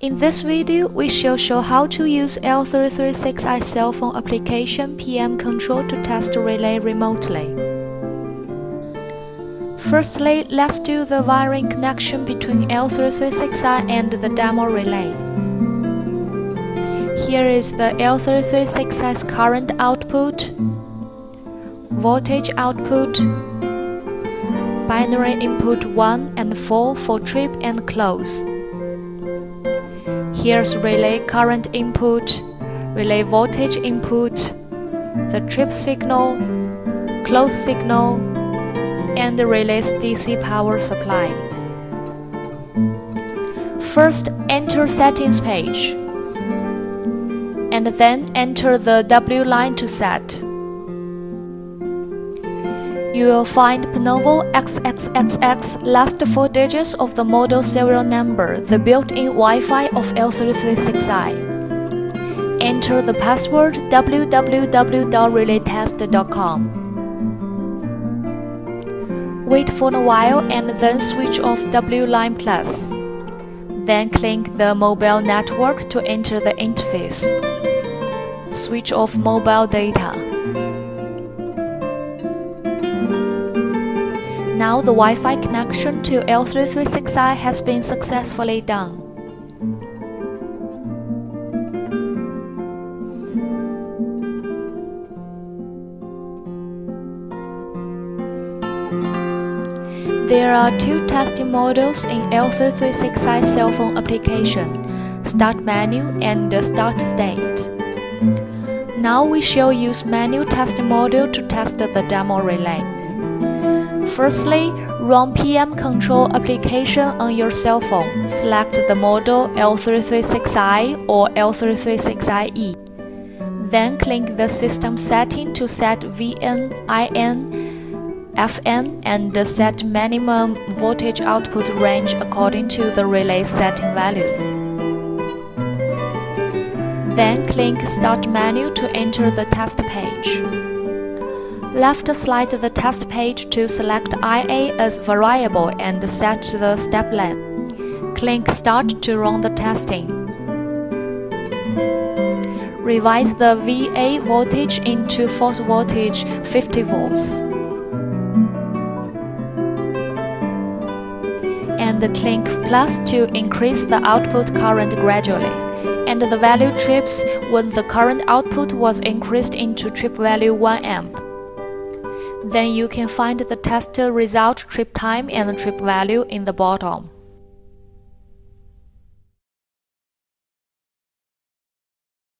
In this video, we shall show how to use L336i cell phone application PM control to test relay remotely. Firstly, let's do the wiring connection between L336i and the demo relay. Here is the L336i's current output, voltage output, binary input 1 and 4 for trip and close. Here's relay current input, relay voltage input, the trip signal, close signal, and the relay's DC power supply. First, enter settings page, and then enter the WLAN to set you will find Ponovo XXXX last four digits of the model serial number, the built-in Wi-Fi of L336i. Enter the password www.relaytest.com. Wait for a while and then switch off WLAN+. Then click the mobile network to enter the interface. Switch off mobile data. Now the Wi-Fi connection to L336i has been successfully done. There are two testing models in L336i cell phone application, Start Menu and Start State. Now we shall use Menu Test module to test the demo relay. Firstly, run PM Control application on your cell phone. Select the model L336i or L336IE. Then click the system setting to set VN, IN, FN and set minimum voltage output range according to the relay setting value. Then click Start menu to enter the test page. Left slide the test page to select IA as variable and set the step length. Click Start to run the testing. Revise the VA voltage into fault voltage 50 volts. And click plus to increase the output current gradually. And the value trips when the current output was increased into trip value 1 amp. Then you can find the test result trip time and trip value in the bottom.